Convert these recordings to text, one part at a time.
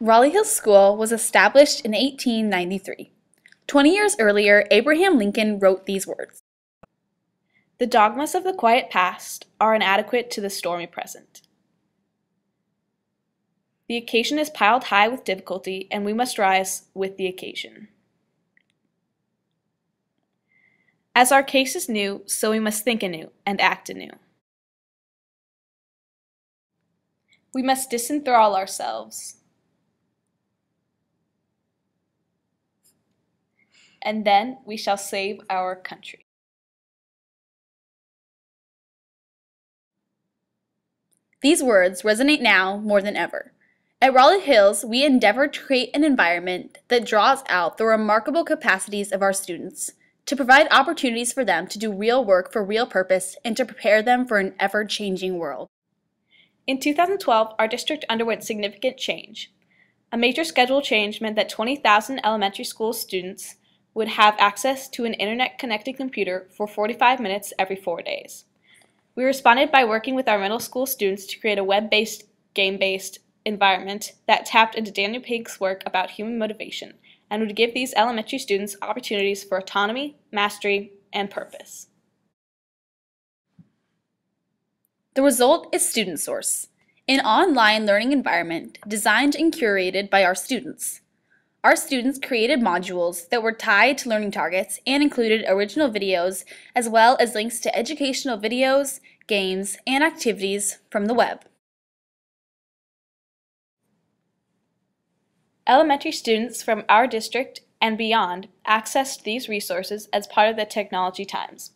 Raleigh Hills School was established in 1893. Twenty years earlier, Abraham Lincoln wrote these words The dogmas of the quiet past are inadequate to the stormy present. The occasion is piled high with difficulty, and we must rise with the occasion. As our case is new, so we must think anew and act anew. We must disenthrall ourselves and then we shall save our country. These words resonate now more than ever. At Raleigh Hills, we endeavor to create an environment that draws out the remarkable capacities of our students, to provide opportunities for them to do real work for real purpose, and to prepare them for an ever changing world. In 2012, our district underwent significant change. A major schedule change meant that 20,000 elementary school students would have access to an internet-connected computer for 45 minutes every four days. We responded by working with our middle school students to create a web-based, game-based environment that tapped into Daniel Pink's work about human motivation and would give these elementary students opportunities for autonomy, mastery, and purpose. The result is StudentSource, an online learning environment designed and curated by our students. Our students created modules that were tied to learning targets and included original videos as well as links to educational videos, games, and activities from the web. Elementary students from our district and beyond accessed these resources as part of the Technology Times.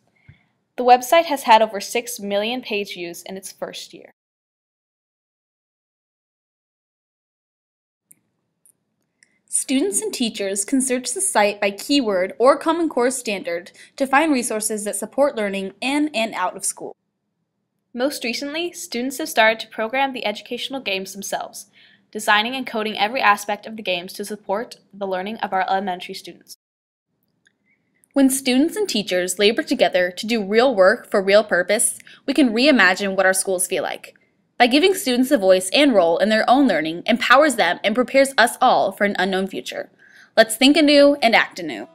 The website has had over 6 million page views in its first year. Students and teachers can search the site by keyword or Common Core standard to find resources that support learning in and out of school. Most recently, students have started to program the educational games themselves, designing and coding every aspect of the games to support the learning of our elementary students. When students and teachers labor together to do real work for real purpose, we can reimagine what our schools feel like. By giving students a voice and role in their own learning empowers them and prepares us all for an unknown future. Let's think anew and act anew.